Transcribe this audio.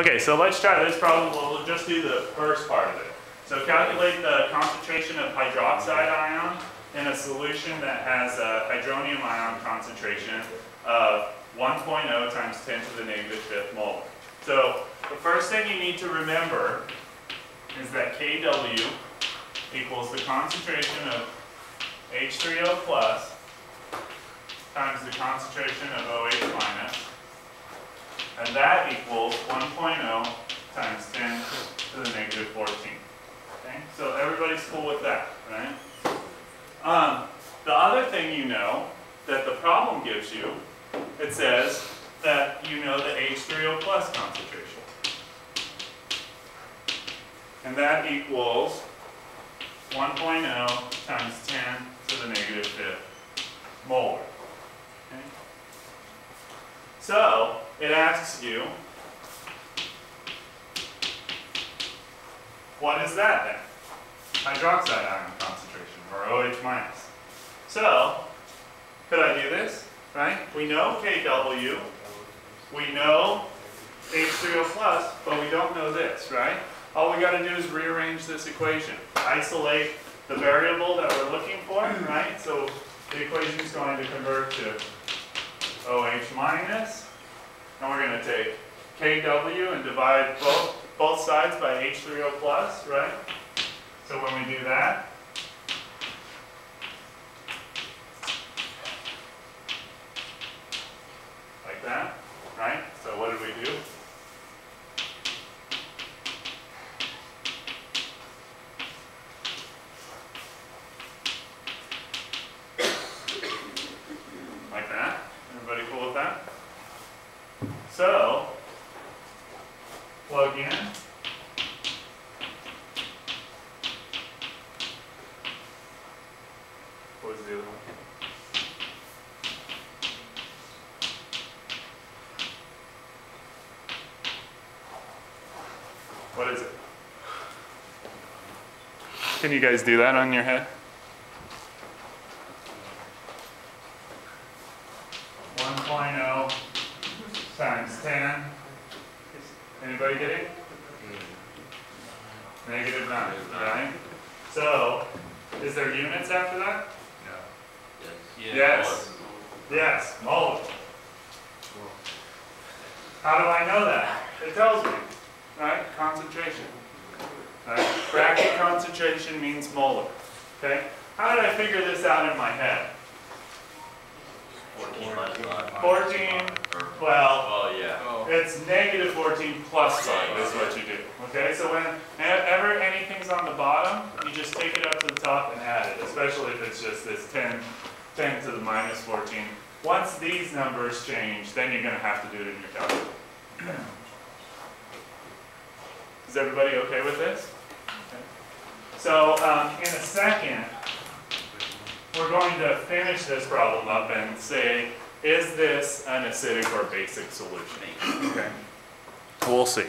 Okay, so let's try this problem. We'll just do the first part of it. So calculate the concentration of hydroxide ion in a solution that has a hydronium ion concentration of 1.0 times 10 to the negative fifth mole. So the first thing you need to remember is that Kw equals the concentration of H3O plus times the concentration of OH minus, and that equals 1.0 times 10 to the negative 14. Okay, so everybody's cool with that, right? Um, the other thing you know that the problem gives you, it says that you know the H3O plus concentration. And that equals 1.0 times 10 to the negative negative fifth molar. Okay? So, it asks you, what is that then? Hydroxide ion concentration, or OH minus. So, could I do this, right? We know Kw, we know H3O plus, but we don't know this, right? All we gotta do is rearrange this equation. Isolate the variable that we're looking for, right? So the equation is going to convert to OH minus, and we're gonna take Kw and divide both, both sides by H3O plus, right? So when we do that, like that, right? So what did we do? Like that? Everybody cool with that? So, plug in. What was the other one? What is it? Can you guys do that on your head? One oh times ten. Anybody get it? Hmm. Negative nine, right? So, is there units after that? No. Yes. Yes, molar. How do I know that? It tells me, right? Concentration. Right? Bracket concentration means molar. Okay? How did I figure this out in my head? 14 multiplied. 14, well, Oh, yeah. Oh, it's negative 14 plus 5 is what you do. Okay, so whenever anything's on the bottom, you just take it up to the top and add it, especially if it's just this 10, 10 to the minus 14. Once these numbers change, then you're going to have to do it in your calculator. Is everybody okay with this? Okay. So um, in a second, we're going to finish this problem up and say, is this an acidic or basic solution? Okay. We'll see.